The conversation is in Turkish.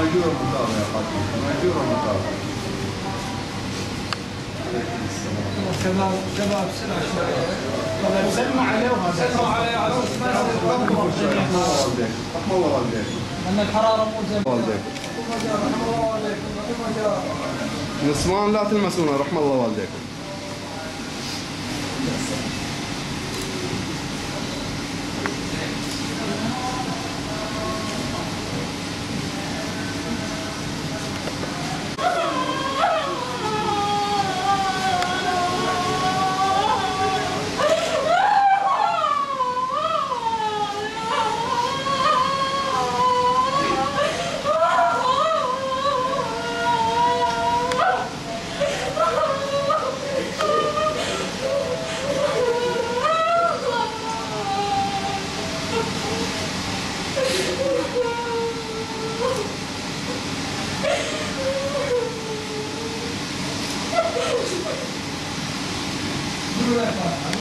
Unajua mkutano ya pati, unajua mkutano. سلام شباب سلام شباب سلموا عليهم سلموا عليهم رحمة الله والديك رحمة الله والديك أن الحرارة مو زي والديك رحمة الله والديك نصمان لا تلمسونا رحمة الله والديكم Thank you.